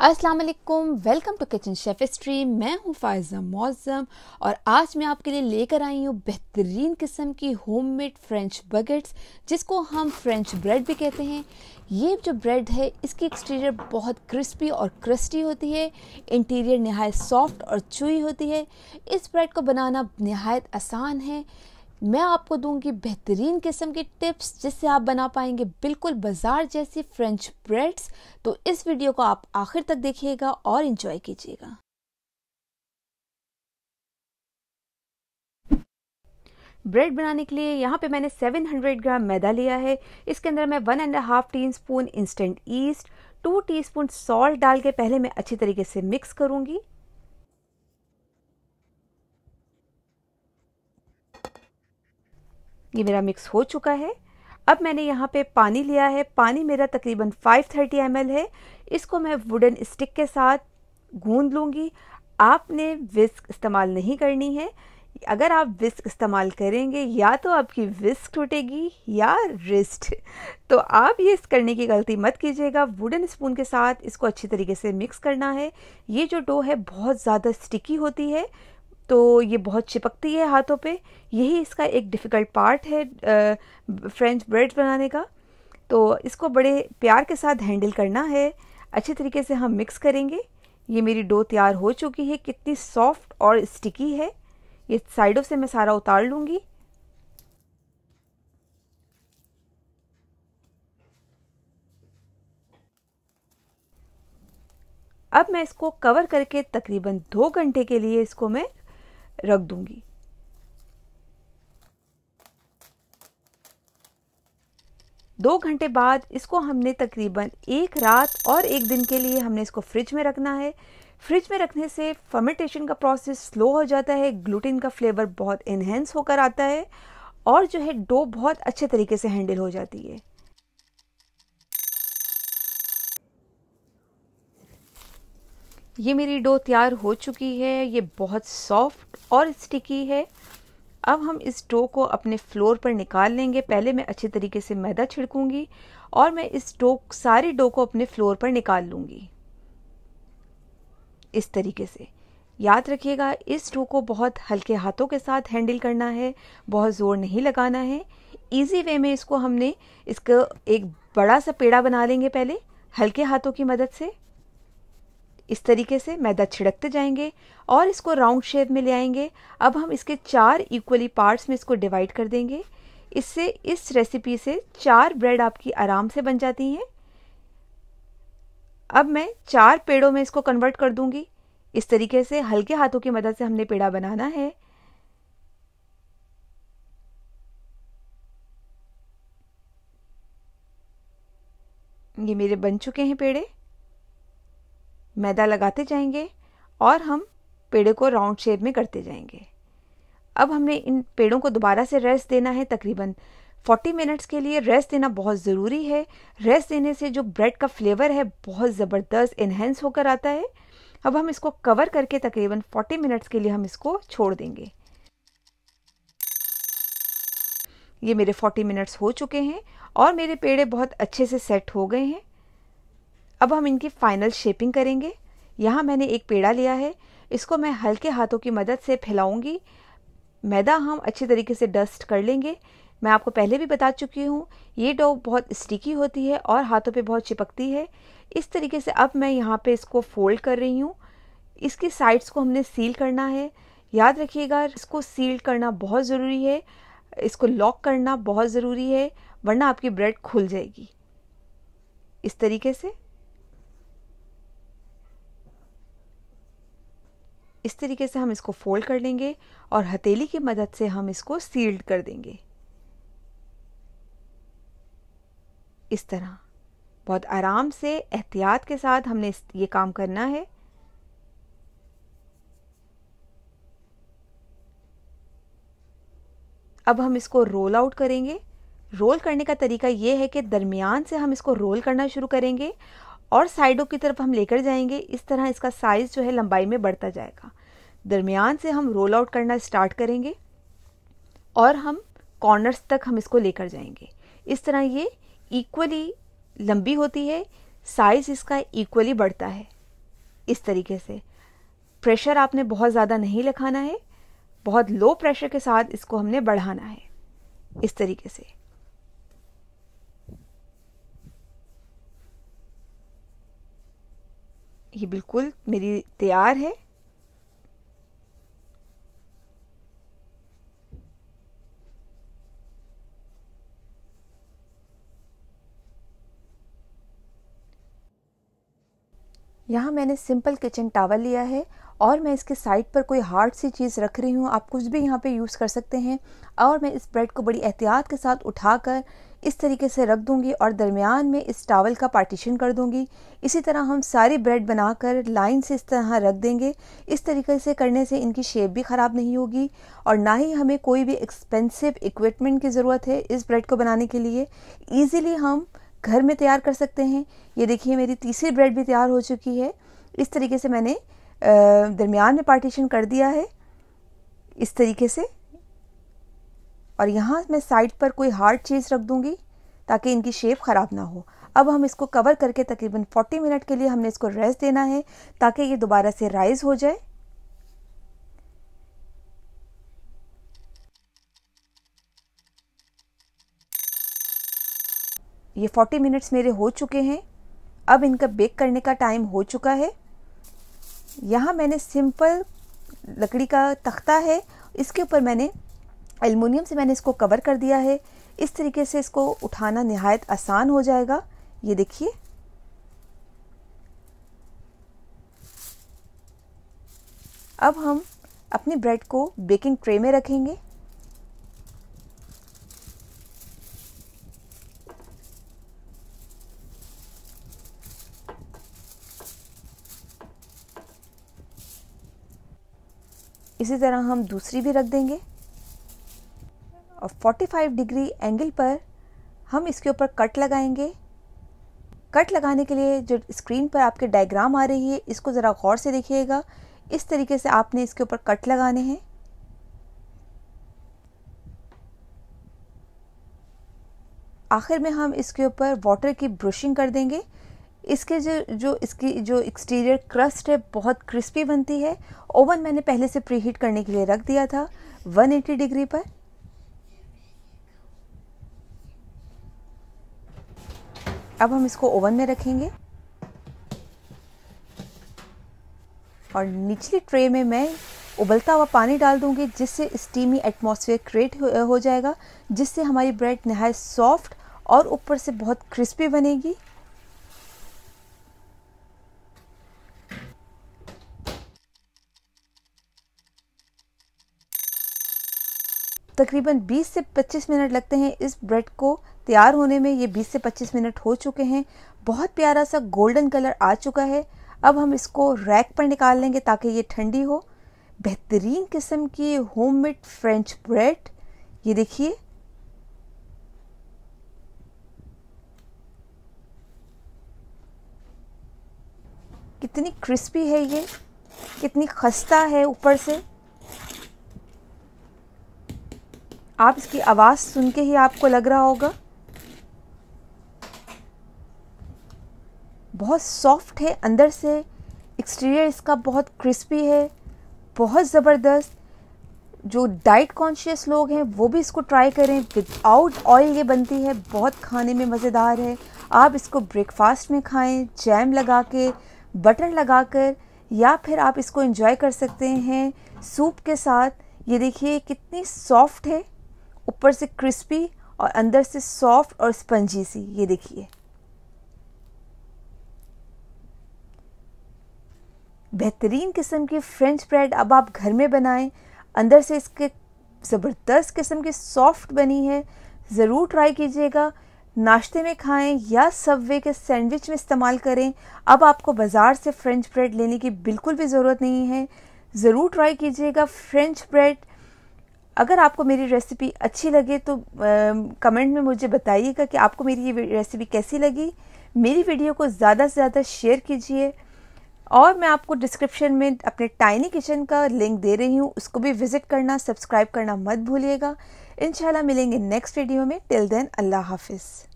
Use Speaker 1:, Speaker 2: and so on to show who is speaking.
Speaker 1: वालेकुम welcome to kitchen chef stream मैं हूँ फायजा मौजम और आज मैं आपके लिए लेकर आई हूँ बेहतरीन किस्म की होममेड फ्रेंच बगेट्स जिसको हम फ्रेंच ब्रेड भी कहते हैं। ये जो ब्रेड है, इसकी एक्सटीरियर बहुत क्रिस्पी और क्रस्टी होती है इंटीरियर नहायत सॉफ्ट और चुई होती है। इस ब्रेड को बनाना नहायत आसान है। मैं आपको दूँगी बेहतरीन किस्म की टिप्स जिससे आप बना पाएँगे बिल्कुल बाज़ार जैसी फ्रेंच ब्रेड्स तो इस वीडियो को आप आखिर तक देखिएगा और इन्जॉय कीजिएगा। ब्रेड बनाने के लिए यहाँ पे मैंने 700 ग्राम मैदा लिया है। इसके अंदर मैं one and half teaspoon instant yeast two teaspoon salt डाल के पहले मैं अच्छी तरीके से मिक्स करूँगी। ये मेरा मिक्स हो चुका है। अब मैंने यहाँ पे पानी लिया है। पानी मेरा तकरीबन 530 थर्टी है। इसको मैं वुडन स्टिक के साथ गूंद लूँगी। आपने विस्क इस्तेमाल नहीं करनी है। अगर आप विस्क इस्तेमाल करेंगे, या तो आपकी विस्क टूटेगी, या रिस्ट तो आप ये इस करने की गलती मत कीजिएगा। वुडन स्पून के साथ इसको अच्छी तरीके से मिक्स करना है। ये जो डो है, बहुत ज़्यादा स्टिकी होती है। तो ये बहुत चिपकती है हाथों पे। यही इसका एक डिफ़िकल्ट पार्ट है फ्रेंच ब्रेड बनाने का। तो इसको बड़े प्यार के साथ हैंडल करना है। अच्छे तरीके से हम मिक्स करेंगे। ये मेरी डो तैयार हो चुकी है। कितनी सॉफ्ट और स्टिकी है। ये साइडों से मैं सारा उतार लूँगी। अब मैं इसको कवर करके तकरीबन दो घंटे के लिए इसको मैं रख दूँगी। दो घंटे बाद इसको हमने तकरीबन एक रात और एक दिन के लिए हमने इसको फ्रिज में रखना है। फ्रिज में रखने से फर्मेंटेशन का प्रोसेस स्लो हो जाता है ग्लूटिन का फ्लेवर बहुत इन्हेंस होकर आता है और जो है डो बहुत अच्छे तरीके से हैंडल हो जाती है। ये मेरी डो तैयार हो चुकी है, ये बहुत सॉफ्ट और स्टिकी है। अब हम इस डो को अपने फ्लोर पर निकाल लेंगे। पहले मैं अच्छे तरीके से मैदा छिड़कूँगी और मैं इस डो, सारी डो को अपने फ्लोर पर निकाल लूँगी। इस तरीके से। याद रखिएगा, इस डो को बहुत हल्के हाथों के साथ हैंडल करना है, बहुत ज़ोर नहीं लगाना है। इजी वे में इसको हमने, इसका एक बड़ा सा पेड़ा बना लेंगे पहले, हल्के हाथों की मदद से। इस तरीके से मैदा छिड़कते जाएँगे और इसको राउंड शेप में ले आएँगे। अब हम इसके चार इक्वली पार्ट्स में इसको डिवाइड कर देंगे। इससे इस रेसिपी से चार ब्रेड आपकी आराम से बन जाती हैं। अब मैं चार पेड़ों में इसको कन्वर्ट कर दूँगी। इस तरीके से हल्के हाथों की मदद से हमने पेड़ा बनाना है। ये मेरे बन चुके हैं पेड़े। मैदा लगाते जाएँगे और हम पेड़ों को राउंड शेप में करते जाएँगे। अब हमने इन पेड़ों को दोबारा से रेस्ट देना है तकरीबन 40 मिनट्स के लिए। रेस्ट देना बहुत ज़रूरी है। रेस्ट देने से जो ब्रेड का फ्लेवर है बहुत ज़बरदस्त इन्हेंस होकर आता है। अब हम इसको कवर करके तकरीबन 40 मिनट्स के लिए हम इसको छोड़ देंगे। ये मेरे 40 मिनट्स हो चुके हैं और मेरे पेड़े बहुत अच्छे से सेट हो गए हैं। अब हम इनकी फाइनल शेपिंग करेंगे। यहाँ मैंने एक पेड़ा लिया है। इसको मैं हल्के हाथों की मदद से फैलाऊँगी। मैदा हम अच्छे तरीके से डस्ट कर लेंगे। मैं आपको पहले भी बता चुकी हूँ, ये डो बहुत स्टिकी होती है और हाथों पे बहुत चिपकती है। इस तरीके से अब मैं यहाँ पे इसको फोल्ड कर रही हूँ। इसकी साइड्स को हमने सील करना है। याद रखिएगा, इसको सील करना बहुत ज़रूरी है। इसको लॉक करना बहुत ज़रूरी है, वरना आपकी ब्रेड खुल जाएगी। इस तरीके से। इस तरीके से हम इसको फोल्ड कर लेंगे और हथेली की मदद से हम इसको सील्ड कर देंगे। इस तरह। बहुत आराम से, एहतियात के साथ हमने ये काम करना है। अब हम इसको रोल आउट करेंगे। रोल करने का तरीका ये है कि दरमियान से हम इसको रोल करना शुरू करेंगे और साइडों की तरफ़ हम लेकर जाएँगे। इस तरह इसका साइज़ जो है लंबाई में बढ़ता जाएगा। दरमियान से हम रोल आउट करना स्टार्ट करेंगे और हम कॉर्नर्स तक हम इसको लेकर जाएँगे। इस तरह ये इक्वली लंबी होती है साइज़ इसका इक्वली बढ़ता है। इस तरीके से। प्रेशर आपने बहुत ज़्यादा नहीं लिखाना है, बहुत लो प्रेशर के साथ इसको हमने बढ़ाना है। इस तरीके से। ये बिल्कुल मेरी तैयार है। यहाँ मैंने सिंपल किचन टावल लिया है और मैं इसके साइड पर कोई हार्ड सी चीज़ रख रही हूँ। आप कुछ भी यहाँ पे यूज़ कर सकते हैं। और मैं इस ब्रेड को बड़ी एहतियात के साथ उठाकर इस तरीके से रख दूँगी और दरमियान में इस टावल का पार्टीशन कर दूँगी। इसी तरह हम सारी ब्रेड बनाकर लाइन से इस तरह रख देंगे। इस तरीके से करने से इनकी शेप भी ख़राब नहीं होगी और ना ही हमें कोई भी एक्सपेंसिव इक्विपमेंट की ज़रूरत है इस ब्रेड को बनाने के लिए। ईज़िली हम घर में तैयार कर सकते हैं। ये देखिए मेरी तीसरी ब्रेड भी तैयार हो चुकी है। इस तरीके से मैंने दरमियान में पार्टीशन कर दिया है। इस तरीके से और यहाँ मैं साइड पर कोई हार्ड चीज़ रख दूँगी ताकि इनकी शेप ख़राब ना हो। अब हम इसको कवर करके तकरीबन 40 मिनट के लिए हमने इसको रेस्ट देना है ताकि ये दोबारा से राइज हो जाए। ये 40 मिनट्स मेरे हो चुके हैं। अब इनका बेक करने का टाइम हो चुका है। यहाँ मैंने सिंपल लकड़ी का तख्ता है। इसके ऊपर मैंने एलमिनियम से मैंने इसको कवर कर दिया है। इस तरीके से इसको उठाना नहायत आसान हो जाएगा। ये देखिए। अब हम अपनी ब्रेड को बेकिंग ट्रे में रखेंगे। इसी तरह हम दूसरी भी रख देंगे। और 45 डिग्री एंगल पर हम इसके ऊपर कट लगाएँगे। कट लगाने के लिए जो स्क्रीन पर आपके डायग्राम आ रही है, इसको ज़रा गौर से देखिएगा। इस तरीके से आपने इसके ऊपर कट लगाने हैं। आखिर में हम इसके ऊपर वाटर की ब्रशिंग कर देंगे। इसके जो जो इसकी, जो एक्सटीरियर क्रस्ट है, बहुत क्रिस्पी बनती है। ओवन मैंने पहले से प्रीहीट करने के लिए रख दिया था 180 डिग्री पर। अब हम इसको ओवन में रखेंगे। और निचली ट्रे में मैं उबलता हुआ पानी डाल दूँगी, जिससे स्टीमी एटमॉस्फेयर क्रिएट हो जाएगा, जिससे हमारी ब्रेड नहायत सॉफ्ट और ऊपर से बहुत क्रिस्पी बनेगी। तकरीबन 20 से 25 मिनट लगते हैं इस ब्रेड को तैयार होने में ये 20 से 25 मिनट हो चुके हैं। बहुत प्यारा सा गोल्डन कलर आ चुका है। अब हम इसको रैक पर निकाल लेंगे ताकि ये ठंडी हो। बेहतरीन किस्म की होममेड फ्रेंच ब्रेड। ये देखिए। कितनी क्रिस्पी है ये। कितनी खस्ता है ऊपर से। आप इसकी आवाज़ सुन के ही आपको लग रहा होगा। बहुत सॉफ्ट है, अंदर से एक्सटीरियर इसका बहुत क्रिस्पी है, बहुत ज़बरदस्त। जो डाइट कॉन्शियस लोग हैं, वो भी इसको ट्राई करें। विदाउट ऑयल ये बनती है, बहुत खाने में मज़ेदार है। आप इसको ब्रेकफास्ट में खाएँ जैम लगा के बटर लगा कर या फिर आप इसको एंजॉय कर सकते हैं सूप के साथ। ये देखिए, कितनी सॉफ्ट है। ऊपर से क्रिस्पी और अंदर से सॉफ्ट और स्पंजी सी, ये देखिए। बेहतरीन किस्म की फ्रेंच ब्रेड अब आप घर में बनाएँ। अंदर से इसके ज़बरदस्त किस्म की सॉफ्ट बनी है। ज़रूर ट्राई कीजिएगा। नाश्ते में खाएँ या सबवे के सैंडविच में इस्तेमाल करें। अब आपको बाज़ार से फ्रेंच ब्रेड लेने की बिल्कुल भी ज़रूरत नहीं है। ज़रूर ट्राई कीजिएगा फ्रेंच ब्रेड। अगर आपको मेरी रेसिपी अच्छी लगे तो आ, कमेंट में मुझे बताइएगा कि आपको मेरी ये रेसिपी कैसी लगी। मेरी वीडियो को ज़्यादा से ज़्यादा शेयर कीजिए। और मैं आपको डिस्क्रिप्शन में अपने टाइनी किचन का लिंक दे रही हूँ, उसको भी विज़िट करना सब्सक्राइब करना मत भूलिएगा। इंशाल्लाह मिलेंगे नेक्स्ट वीडियो में। टिल देन अल्लाह हाफिज़।